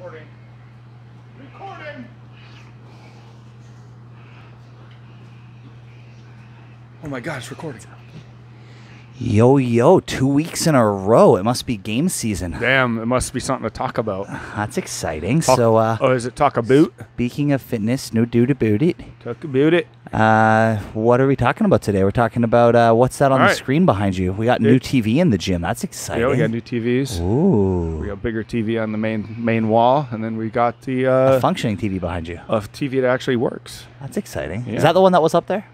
Recording. Recording. Oh my God, it's recording. Yo, yo, two weeks in a row. It must be game season. Damn, it must be something to talk about. That's exciting. Talk- so, uh, oh, is it talk about? speaking of fitness, no do to boot it. Talk about it. Uh, what are we talking about today? We're talking about uh, what's that on All the right. screen behind you? We got new TV in the gym. That's exciting. Yeah, we got new TVs. Ooh, We got bigger TV on the main main wall, and then we got the a uh, functioning TV behind you. a TV that actually works. That's exciting. Yeah. Is that the one that was up there?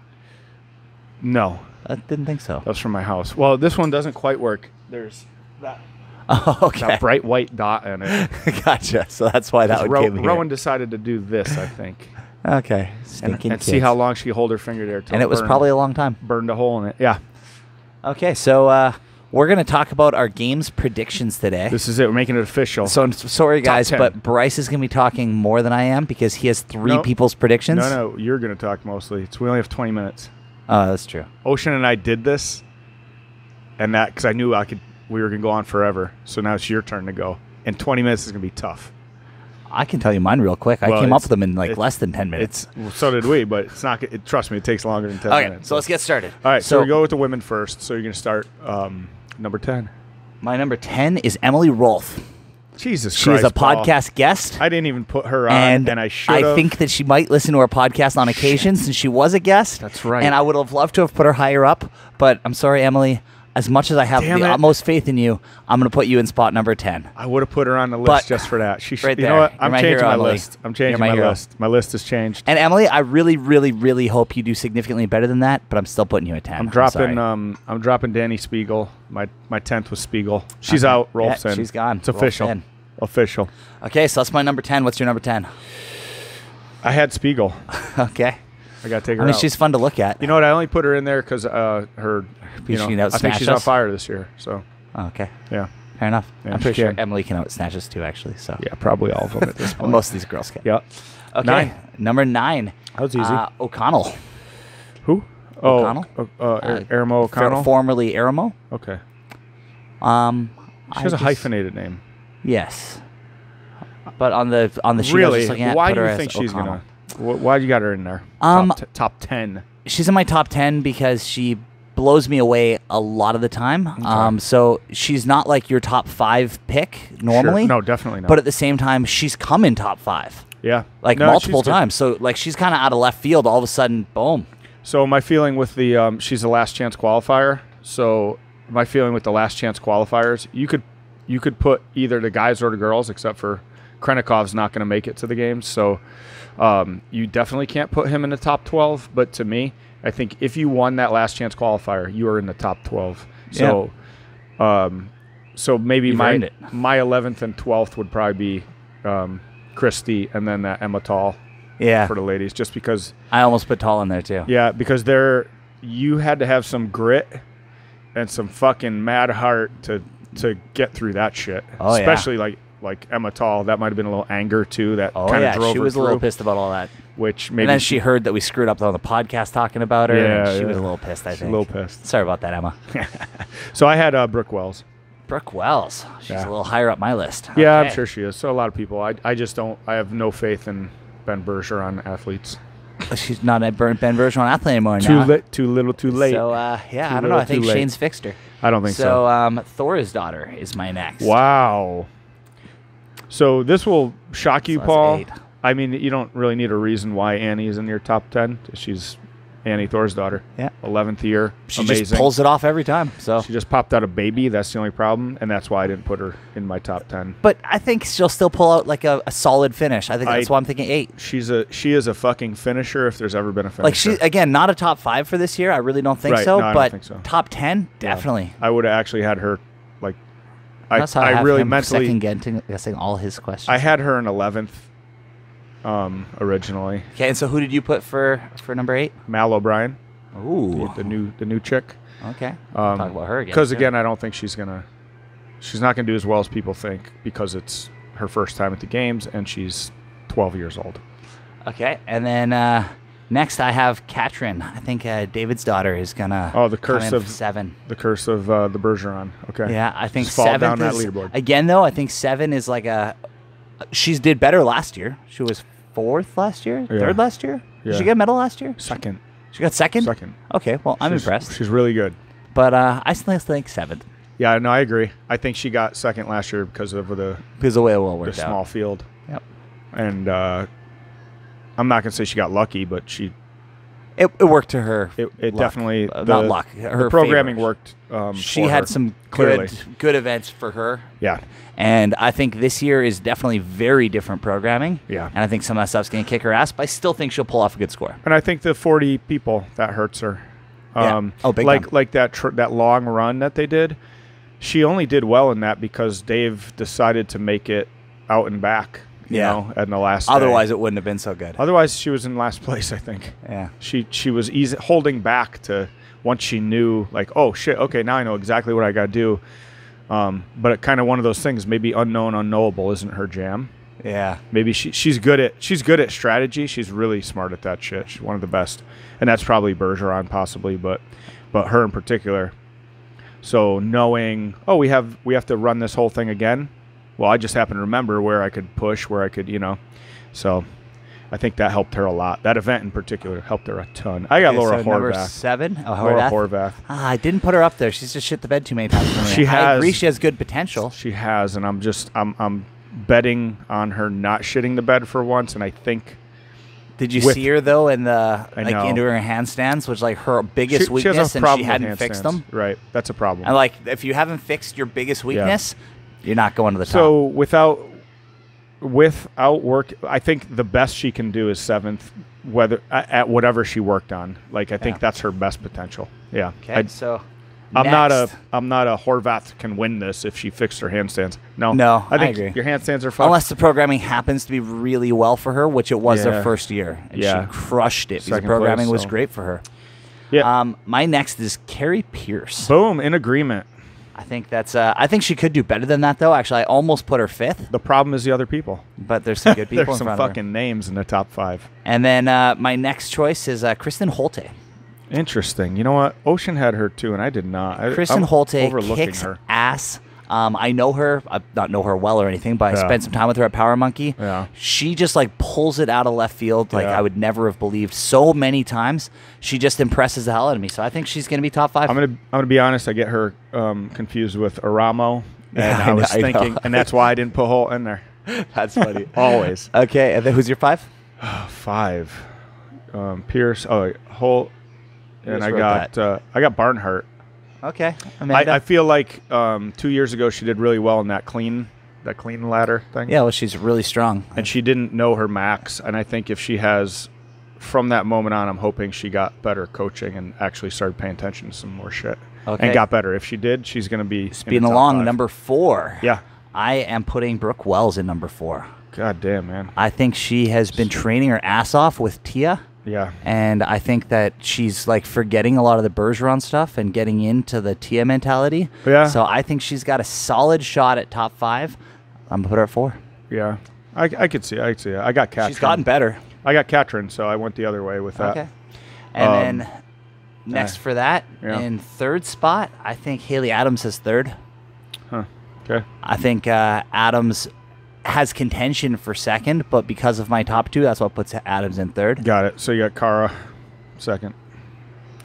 No, I didn't think so. that's from my house. Well, this one doesn't quite work. There's that, Oh, okay. that bright white dot in it. gotcha. So that's why that would Ro- came here. Rowan decided to do this, I think, Okay. and, Stinking and see how long she could hold her finger there. And it was burned- probably a long time. burned a hole in it. Yeah, Okay, so uh, we're gonna talk about our games predictions today. this is it. We're making it official. So I'm sorry, guys, but Bryce is gonna be talking more than I am because he has three No. people's predictions. no, no, you're gonna talk mostly. It's we only have 20 minutes. Oh, that's true. Ocean and I did this, and that because I knew I could. We were gonna go on forever. So now it's your turn to go. And 20 minutes is gonna be tough. I can tell you mine real quick. I came up with them in like less than ten minutes. It's well, so did we, but it's not. It, trust me, it takes longer than 10 Okay, minutes. so let's get started. All right, so, we go with the women first. So you're gonna start um, number 10. My number ten is Emily Rolfe. Jesus She Christ, is a Paul. podcast guest. I didn't even put her on, and, and, I should. I think that she might listen to our podcast on occasion since she was a guest. That's right. And I would have loved to have put her higher up, but I'm sorry, Emily. As much as I have Damn the it. utmost faith in you, I'm going to put you in spot number 10. I would have put her on the list But- just for that. She should. Right you there. know what? I'm my changing hero, my Emily. list. I'm You're changing my my, list. My list has changed. And Emily, I really, really, really hope you do significantly better than that, but I'm still putting you at 10. I'm dropping. sorry. um, I'm dropping Dani Speegle. My my tenth was Speegle. She's Okay. out. Yeah, Rolfe's in. she's gone. It's Rolfe's official. in. Official. Okay, so that's my number 10. What's your number 10? I had Speegle. okay. I got to take her I mean, out. she's fun to look at. You know what? I only put her in there because uh, her. You know, I think she's on fire this year. So Oh, okay. yeah, Fair enough. Yeah, I'm pretty sure can. Emily can out snatch us too, actually. So yeah, probably all of them at this point. most of these girls can. Yeah. Okay. Nine. Number nine. That was easy. Uh, O'Connell. Who? Oh, O'Connell? Uh, uh, Uh, Eramo O'Connell. For- formerly Eramo. okay. Um, She I has a hyphenated name. Yes. But on the on the sheet really? just looking at, Why put do you think she's O'Connell. gonna? Wh- why you got her in there? Um, top, t- top ten. She's in my top ten because she blows me away a lot of the time. Um, so she's not like your top five pick normally. Sure. No, definitely not. But at the same time, she's come in top five yeah, like No, multiple times. So like she's kind of out of left field. All of a sudden, boom. So my feeling with the um, she's the last chance qualifier. So my feeling with the last chance qualifiers, you could you could put either the guys or the girls, except for Khrennikov's not going to make it to the games. So um, you definitely can't put him in the top twelve. But to me, I think if you won that last chance qualifier, you are in the top twelve. So um, so maybe You've my my eleventh and twelfth would probably be um, Christy and then that Emma Tall Yeah. for the ladies, just because I almost put Tall in there too. yeah, because there you had to have some grit and some fucking mad heart to to get through that shit. Oh, yeah. Especially like like Emma Tall, that might have been a little anger too that Oh kind of yeah, drove she her was a through, little pissed about all that. which maybe and then she heard that we screwed up on the podcast talking about her. Yeah, and she was a little pissed. I she's a little pissed. Sorry about that, Emma. So I had uh, Brooke Wells. Brooke Wells. She's Yeah. a little higher up my list. Yeah, I'm sure she is. So a lot of people. I I just don't. I have no faith in Ben Bergeron athletes. She's not at Ben Bergeron athlete anymore Too lit. Too little. Too late. So uh, yeah, Too I don't know. I think. Shane's fixed her. I don't think so. So um, Thorisdottir is my next. Wow. So this will shock you, So Paul. eight. I mean, you don't really need a reason why Annie is in your top ten. She's Annie Thorisdottir. Yeah. Eleventh year. She Amazing. just pulls it off every time. So, She just popped out a baby. That's the only problem, and that's why I didn't put her in my top ten. but I think she'll still pull out like a, a solid finish. I think that's I- why I'm thinking eight. She's a she is a fucking finisher if there's ever been a finisher. Like she again, not a top five for this year. I really don't think Right, so. no, but think so. top ten, Yeah. definitely. I would have actually had her. I That's how I, I have really him mentally second guessing, guessing all his questions. I had her in eleventh. Um, originally, okay, and so who did you put for for number eight? Mal O'Brien, Ooh, the new the new chick. okay. Um, Talk about her again. Because again, I don't think she's gonna. She's not gonna do as well as people think because it's her first time at the games and she's 12 years old. Okay, and then uh, next I have Katrin. I think uh, Davidsdottir is gonna. Oh, the curse of- seven. The curse of uh, the Bergeron. Okay. Yeah, I think seven down that is leaderboard. again though. I think seven is like a She's did better last year. She was fourth last year, Yeah. third last year. Did she get a medal last year? Second. She got second. Second. Okay, well I'm She's- impressed. She's really good. But uh, I still think seventh Yeah, no, I agree. I think she got second last year because of the, because the way it will the work small out. field. Yep. And uh, I'm not gonna say she got lucky, but she It, it worked to her. it, it luck. definitely Uh, the, not luck. Her programming favor. worked. Um, She for had her, some clearly. good good events for her. Yeah, And I think this year is definitely very different programming. Yeah. And I think some of that stuff's going to kick her ass, but I still think she'll pull off a good score. and I think the 40 people that hurts her. Yeah. Um, Oh, big like time. like that tr- that long run that they did. She only did well in that because Dave decided to make it out and back. You Yeah. know, in the last. day. Otherwise, it wouldn't have been so good. otherwise she was in last place. I think. Yeah. she she was easy holding back to once she knew like oh shit okay now I know exactly what I got to do. Um, but it kind of one of those things maybe unknown unknowable isn't her jam. Yeah. Maybe she she's good at she's good at strategy. She's really smart at that shit. She's one of the best, and that's probably Bergeron possibly, but but her in particular. So knowing oh we have we have to run this whole thing again. Well, I just happen to remember where I could push, where I could you know, so. I think that helped her a lot. That event in particular helped her a ton. I got Okay, Laura so number Horvath. seven. Oh, Laura Horvath. Ah, I didn't put her up there. She's just shit the bed too many times. She I has- agree she has good potential. She has, and I'm just I'm I'm betting on her not shitting the bed for once, and I think Did you with- see her though in the I like know. into her handstands, which like her biggest she weakness, a and she hadn't fixed them. Right, that's a problem. And like, if you haven't fixed your biggest weakness, you're not going to the top. so without without work, I think the best she can do is seventh, whether at at whatever she worked on. Like I think Yeah. that's her best potential. Yeah. Okay, I, so I'm not a next. I'm not a Horvath can win this if she fixed her handstands. No, No, I I agree. your handstands are fine. Unless the programming happens to be really well for her, which it was Yeah. their first year, and Yeah. she crushed it because the programming place, was great for her. yeah, Um, my next is Kari Pearce. boom, in agreement. I think that's. Uh, I think she could do better than that, though. Actually, I almost put her fifth, The problem is the other people. but there's some good people There's some front of her. fucking names in the top five. And then uh, my next choice is uh, Kristin Holte. Interesting. You know what? Ocean had her too, and I did not. I, Kristin I'm Holte overlooking kicks her. ass. Um, I know her. I not know her well or anything, but I Yeah. spent some time with her at Power Monkey. Yeah. She just like pulls it out of left field, like Yeah. I would never have believed so many times. She just impresses the hell out of me. So I think she's going to be top five. I'm gonna I'm gonna be honest. I get her um, confused with Eramo, and Yeah, I I was know- I thinking, and that's why I didn't put Holte in there. That's funny. Always okay, and then who's your five? five. Um, Pearce. Oh, Holte, and I got uh, I got Barnhart. Okay, I. I feel like um, two years ago she did really well in that clean that clean ladder thing. yeah, well, she's really strong. and she didn't know her max. And I think if she has, from that moment on, I'm hoping she got better coaching and actually started paying attention to some more shit Okay. and got better. If she did, she's going to be in Speeding along, five. number four. Yeah. I am putting Brooke Wells in number four. God damn, man. I think she has been training her ass off with Tia. Yeah. And I think that she's like forgetting a lot of the Bergeron stuff and getting into the Tia mentality. Yeah. So I think she's got a solid shot at top five. I'm gonna put her at four. Yeah. I, I could see. I could see. I got Katrin. She's gotten better. I got Katrin, so I went the other way with that. Okay. And Um, then next uh, for that, yeah. in third spot, I think Haley Adams is third. Huh. Okay. I think uh, Adams has contention for second, but because of my top two, that's what puts Adams in third. Got it. So you got Kara second.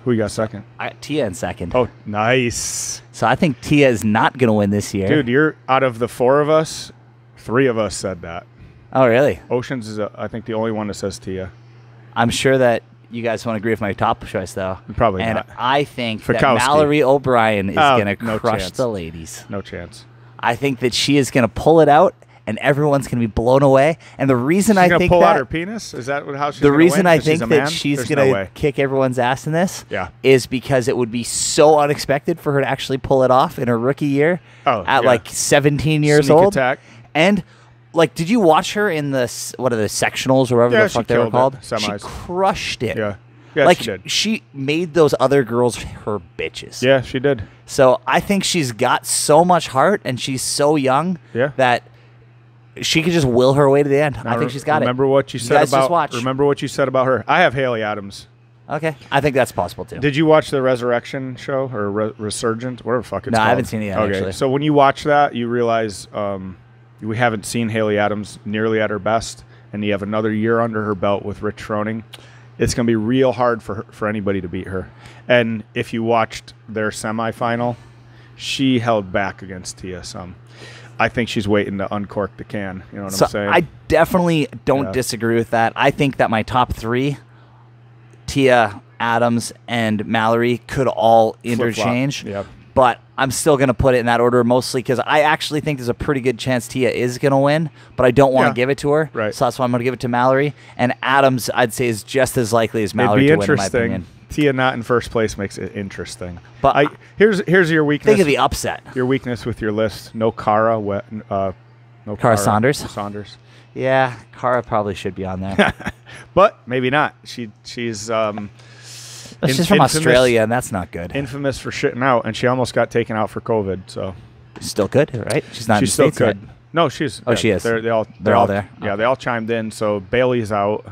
Who you got second? I got Tia in second. Oh, nice. So I think Tia is not going to win this year. Dude, you're out of the four of us, three of us said that. Oh, really? Oceans is, a, I think, the only one that says Tia. I'm sure that you guys won't agree with my top choice, though. Probably and not. I think that Fikowski. Mallory O'Brien is Oh, going to no crush chance. the ladies. No chance. I think that she is going to pull it out, and everyone's going to be blown away. And the reason She's I think pull that out her penis. Is that what- how she's the reason? I think she's that she's There's going no to kick everyone's ass in this Yeah. is because it would be so unexpected for her to actually pull it off in her rookie year Oh, at yeah. like 17 years Sneak old. attack. And like, did you watch her in the what are the sectionals or whatever Yeah, the fuck they were killed it. called? She crushed it. Yeah. Yeah, like she did. she made those other girls her bitches. Yeah, she did. So I think she's got so much heart and she's so young Yeah. that she could just will her way to the end. I Now, think she's got remember it. what you said guys about. just watch. Remember what you said about her. I have Haley Adams. Okay, I think that's possible too. Did you watch the Resurrection show or Re- Resurgent, whatever the fuck it's No, I haven't seen it yet, Okay, actually. so when you watch that, you realize um, we haven't seen Haley Adams nearly at her best, and you have another year under her belt with Rich Froning. It's going to be real hard for her, for anybody to beat her. And if you watched their semifinal, she held back against Tia some. I think she's waiting to uncork the can. You know what So I'm saying? I definitely don't Yeah. disagree with that. I think that my top three, Tia, Adams, and Mallory, could all Flip-flop. interchange. Yep. But I'm still going to put it in that order mostly because I actually think there's a pretty good chance Tia is going to win, but I don't want to Yeah. give it to her. Right. So that's why I'm going to give it to Mallory. And Adams, I'd say, is just as likely as Mallory It'd be to win, in my interesting. opinion. Tia not in first place makes it interesting. But I, here's here's your weakness. Think of the upset. your weakness with your list. No Kara, uh, no Kara Saunders? Saunders. Yeah, Kara probably should be on there. But maybe not. She she's um, In- she's from infamous- Australia, and that's not good. infamous for shitting out, and she almost got taken out for COVID. So still good, right? She's not she's still States good. No, she's. Oh, she is. They're, they all. They're all there? Yeah, Okay. they all chimed in. So Bailey's out.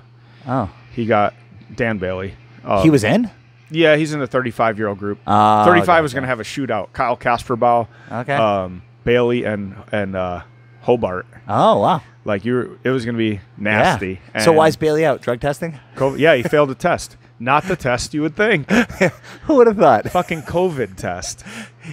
Oh, He got Dan Bailey. Um, he was in. Yeah, he's in the 35 year old group. Oh, 35 was gotcha. going to have a shootout. Kyle Kasperbauer, Okay. um, Bailey, and and uh, Hobart. oh wow. Like you, were, it was going to be nasty. Yeah. So why is Bailey out? Drug testing? COVID, yeah, he failed a test. Not the test you would think. Who would have thought? Fucking COVID test.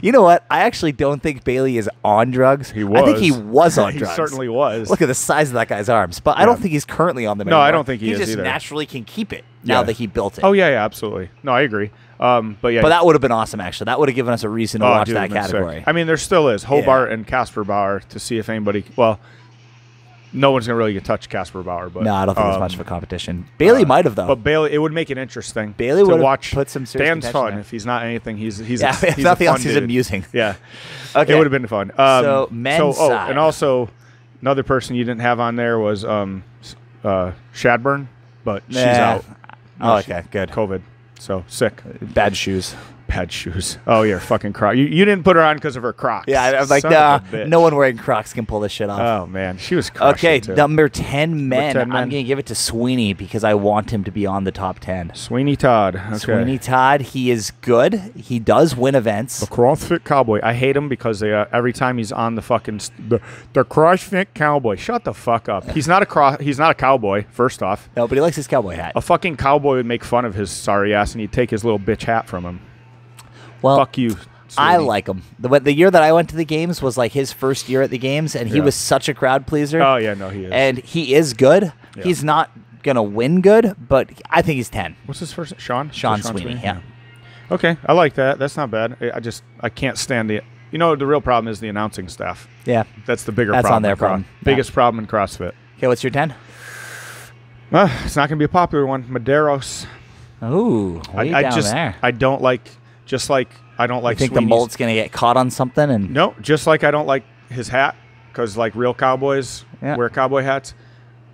You know what? I actually don't think Bailey is on drugs. He was. I think he was on he drugs. certainly was. Look at the size of that guy's arms. But I don't think he's currently on them. No, I don't think he is just either. naturally can keep it now Yeah. that he built it. oh yeah, yeah, absolutely. No, I agree. Um, but yeah, But that would have been awesome. Actually, that would have given us a reason to oh, watch dude, that that's sick. category. I mean, there still is Hobart and Kasperbauer to see if anybody. Well, no one's gonna really get touch Kasperbauer, but no, I don't think there's um, much of a competition. Bailey uh, might have though. But Bailey, it would make it interesting. Bailey to would've watch. put some serious Dan's fun. there. If he's not anything, he's he's yeah, a, he's nothing else, he's amusing. Yeah, Okay. it would have been fun. Um, So, men's so, oh, side. and also another person you didn't have on there was um, uh, Shadburne, but she's out. Oh, okay, good. COVID, so sick. Bad shoes. Bad shoes. Oh, you're fucking croc. You, you didn't put her on because of her Crocs. Yeah, I- I'm like, Son nah, of a bitch. no one wearing Crocs can pull this shit off. Oh man, she was crushing okay, too. number 10 men. 10 I'm going to give it to Sweeney because I want him to be on the top 10. Sweeney Todd. Okay. Sweeney Todd, he is good. He does win events. The CrossFit Cowboy. I hate him because they, uh, every time he's on the fucking st- the, the CrossFit Cowboy. Shut the fuck up. He's not a cross. He's not a cowboy. First off, No, but he likes his cowboy hat. a fucking cowboy would make fun of his sorry ass and he'd take his little bitch hat from him. Well, Fuck you. I like him. The, the year that I went to the games was like his first year at the games, and he Yeah. was such a crowd pleaser. Oh yeah, no, he is. And he is good. Yeah. He's not going to win good, but I think he's 10. What's his first? Sean. Sean Just Sweeney, yeah. Okay, I like that. That's not bad. I- just I can't stand the. You know the real problem is the announcing staff. Yeah. That's the bigger That's problem. on their problem. Biggest problem in CrossFit. Okay, what's your 10? Uh, it's not going to be a popular one. Medeiros. Ooh, I, I just there. I don't like just like I don't like, I like think the Sweeney's- mullet's going to get caught on something, and No, just like I don't like his hat because like real cowboys Yeah. wear cowboy hats.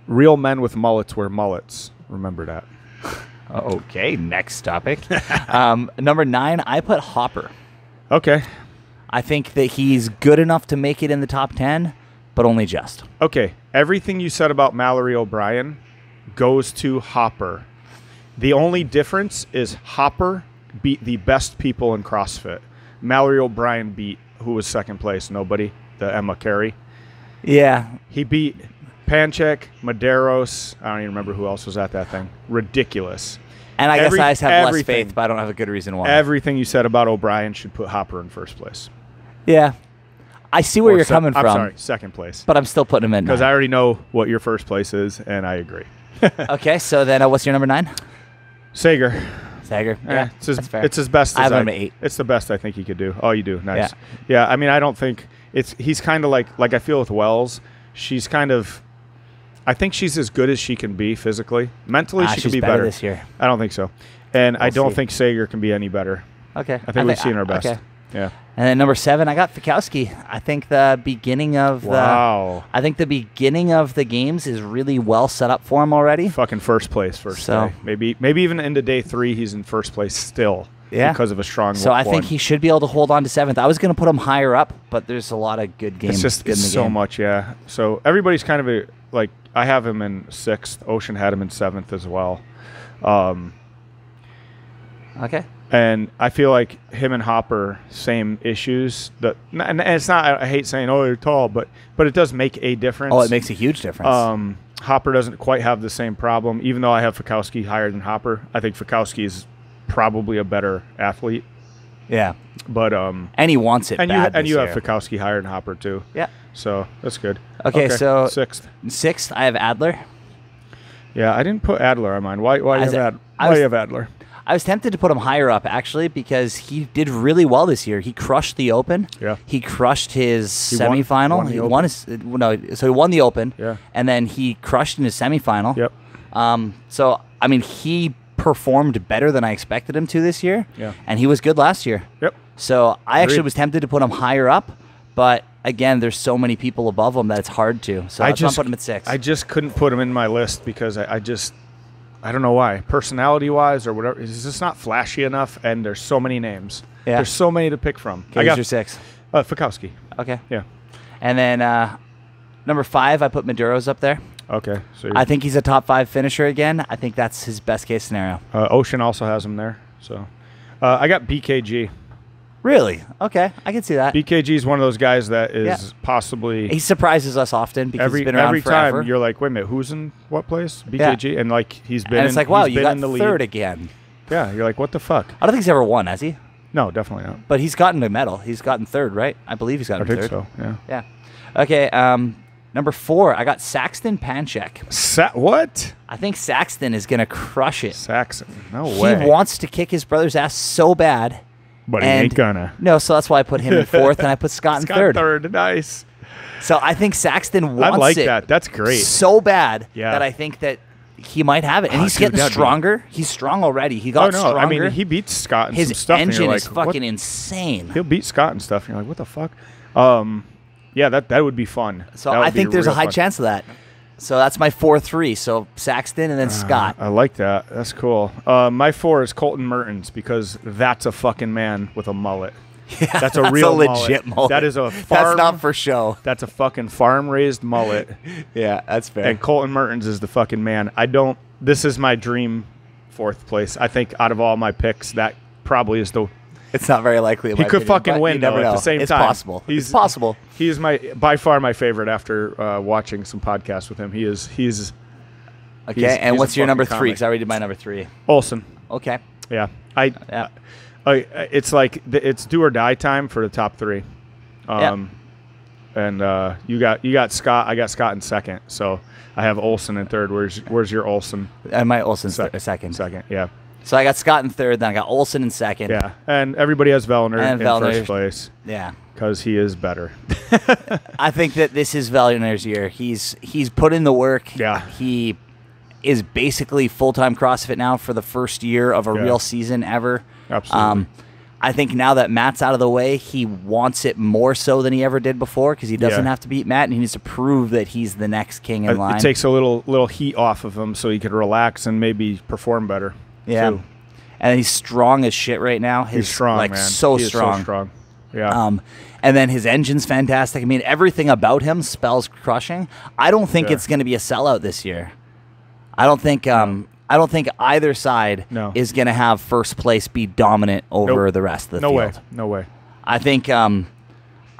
Real men with mullets wear mullets. Remember that. okay. Next topic. um, number nine, I put Hopper. Okay. I think that he's good enough to make it in the top 10, but only just. Okay. Everything you said about Mallory O'Brien goes to Hopper. The only difference is Hopper beat the best people in CrossFit. Mallory O'Brien beat who was second place? Nobody. The Emma Cary. Yeah. He beat Panchik, Medeiros. I don't even remember who else was at that thing. Ridiculous. And I Every- guess I just have less faith, but I don't have a good reason why. Everything you said about O'Brien should put Hopper in first place. yeah. I see where Or you're coming I'm from, sorry, second place. but I'm still putting him in. Because I already know what your first place is, and I agree. okay, so then uh, what's your number nine? Sager. Sager. Eh, Yeah, it's his, that's fair. it's his best. I have him at eight. It's the best I think he could do. Oh, you do. Nice. Yeah. Yeah. I mean, I don't think it's. He's kind of like like I feel with Wells. She's kind of. I think she's as good as she can be physically. Mentally, Ah, she can be better better. this year. I don't think so, and I We'll don't see. think Sager can be any better. Okay. I think we've seen our best. Okay. Yeah. And then number seven, I got Fikowski. I think the beginning of the Wow. I think the beginning of the games is really well set up for him already. Fucking first place first So- day. Maybe maybe even into day three he's in first place still. Yeah. Because of a strong. So I one. think he should be able to hold on to seventh. I was going to put him higher up, but there's a lot of good games. It's just it's the so game. much, yeah. So everybody's kind of a, like I have him in sixth. Ocean had him in seventh as well. Um, Okay. and I feel like him and Hopper same issues. That and it's not. I hate saying oh they're tall, but but it does make a difference. Oh, it makes a huge difference. Um, Hopper doesn't quite have the same problem, even though I have Fikowski higher than Hopper. I think Fikowski is probably a better athlete, yeah. but um, And he wants it and you and you year. have Fikowski higher than Hopper too. Yeah. So that's good. Okay, so- sixth. Sixth, I have Adler. Yeah, I didn't put Adler on mine. Why? Why I you have was- Ad, I Why was- you have Adler? I was tempted to put him higher up actually because he did really well this year. He crushed the Open. Yeah. He crushed his He won- semifinal. won the he Open. won his no, so he won the Open. Yeah. And then he crushed in his semifinal. Yep. Um, so I mean, he performed better than I expected him to this year. Yeah. And he was good last year. Yep. So I actually Agreed. was tempted to put him higher up, but again, there's so many people above him that it's hard to. So I that's why I'm just putting him at six. I just couldn't put him in my list because I, I just I don't know why. Personality wise or whatever, it's just not flashy enough, and there's so many names. Yeah. There's so many to pick from. Okay, I got your six. uh, Fikowski. Okay. Yeah. And then uh, number five, I put Medeiros up there. Okay. So I think he's a top five finisher again. I think that's his best case scenario. uh, Ocean also has him there. So uh, I got BKG. Really? Okay, I can see that. BKG is one of those guys that is Yeah. possibly he surprises us often because every he's been around every forever. time you're like, wait a minute, who's in what place? BKG, and like he's been. and it's in, like, wow, he's you been got in the lead. third again. Yeah, you're like, what the fuck? I don't think he's ever won, has he? No, definitely not. But he's gotten a medal. He's gotten third, right? I believe he's I gotten think third. so. Yeah. Yeah. Okay. Um, number four, I got Saxton Panchik. Sa- what? I think Saxton is gonna crush it. Saxon? No way. He wants to kick his brother's ass so bad. But he ain't gonna. No, so that's why I put him in fourth, and I put Scott in Scott third. third. Nice. So I think Saxton wants I like it that. That's great. so bad Yeah. that I think that he might have it, and Oh, he's dude, getting that'd be- stronger. He's strong already. He Oh got no! stronger. I mean, he beats Scott in his some stuff. and engine you're like, is fucking what? insane. He'll beat Scott and stuff. And you're like, what the fuck? Um, yeah, that that would be fun. So I think there's a high fun. chance of that. So that's my four three. So Saxton and then Scott. I like that. That's cool. Uh, my four is Colton Mertens because that's a fucking man with a mullet. Yeah, That's a real legit mullet. That is a That's not for show. That's a fucking farm raised mullet. Yeah, that's fair. and Colton Mertens is the fucking man. I don't. This is my dream fourth place. I think out of all my picks, that probably is the. It's not very likely. He could opinion, fucking win never though, at know. the same it's time. possible. He's it's possible. He's my by far my favorite after uh, watching some podcasts with him. He is. He's Okay, He's- and he's what's your number fucking three? Because I already did my number three. Ohlsen. Okay. Yeah, I. Yeah. I it's like it's do or die time for the top three. Um, and uh, you got you got Scott. I got Scott in second. So I have Ohlsen in third. Where's where's your Ohlsen? And my Ohlsen Sec- second. Second. Yeah. So I got Scott in third. Then I got Ohlsen in second. Yeah. And everybody has Vellner And in Vellner. first place Yeah. because he is better. I think that this is Vellner's year. He's he's put in the work. Yeah. He is basically full time CrossFit now for the first year of a Yeah. real season ever. Absolutely. Um, I think now that Matt's out of the way, he wants it more so than he ever did before because he doesn't Yeah. have to beat Matt and he needs to prove that he's the next king in line. It takes a little little heat off of him so he could relax and maybe perform better. Yeah. too. And he's strong as shit right now. His, He's strong, like man. so He strong. So strong. Yeah. Um, and then his engine's fantastic. I mean, everything about him spells crushing. I don't think Yeah. it's going to be a sellout this year. I don't think. Um, I don't think either side No. is going to have first place be dominant over Nope. the rest of the no field. way. No way. I think. Um,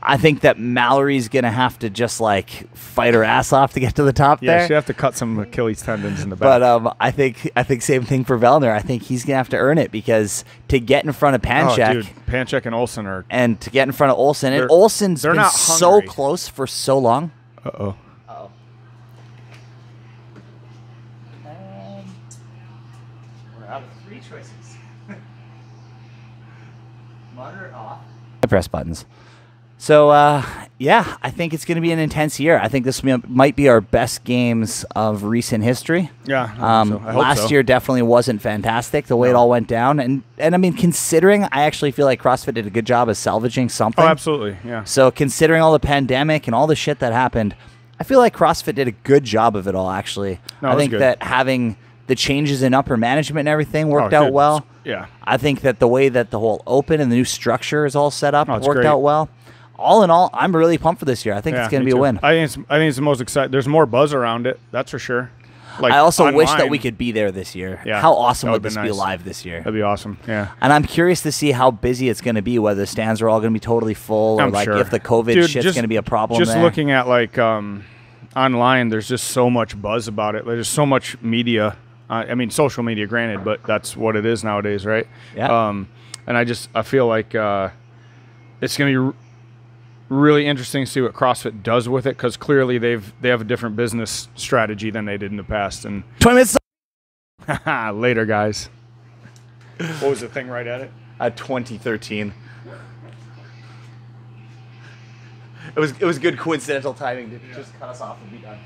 I think that Mallory's going to have to just like fight her ass off to get to the top Yeah, there. Yeah, she'd have to cut some Achilles tendons in the back. But um, I think I think same thing for Vellner. I think he's gonna have to earn it because to get in front of oh, Panchik dude, Panchik and Ohlsen are. and to get in front of Ohlsen, and Ohlsen's they're been not so close for so long. Uh oh. Oh. we're out of three choices. Moderate off. I press buttons. So uh, yeah, I think it's going to be an intense year. I think this might be our best games of recent history. Yeah. I so. Um, hope last so. year definitely wasn't fantastic the way it all went down, and and I mean considering I actually feel like CrossFit did a good job of salvaging something. Oh, absolutely. Yeah. So considering all the pandemic and all the shit that happened, I feel like CrossFit did a good job of it all. Actually, No, I think good. that having the changes in upper management and everything worked Oh, out well. Yeah. I think that the way that the whole open and the new structure is all set up Oh, worked great. out well. All in all, I'm really pumped for this year. I think yeah, it's going to be a win. I think it's, I think it's the most exciting. There's more buzz around it. That's for sure. Like I also wish that we could be there this year. Yeah, How awesome would this be nice. live this year? That'd be awesome. Yeah. And I'm curious to see how busy it's going to be. Whether the stands are all going to be totally full, or I'm like sure. if the COVID Dude, shit's going to be a problem. Just there. looking at like um, online, there's just so much buzz about it. There's so much media. Uh, I mean, social media, granted, but that's what it is nowadays, right? Yeah. Um, and I just I feel like uh, it's gonna be r- really interesting to see what CrossFit does with it because clearly they've they have a different business strategy than they did in the past. And 20 minutes. later, guys. What was the thing right at it? Uh, 2013. It was it was good coincidental timing to just cut us off and be done.